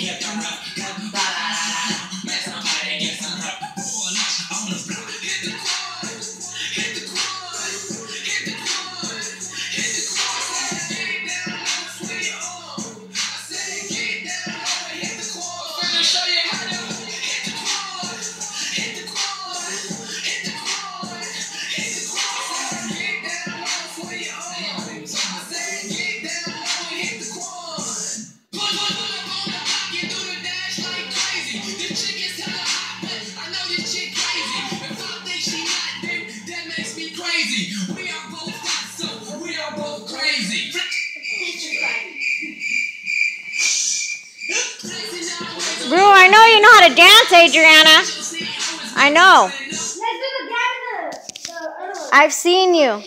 get the. I know you know how to dance, Adriana. I know. Let's do the dab in the, the other one. I've seen you.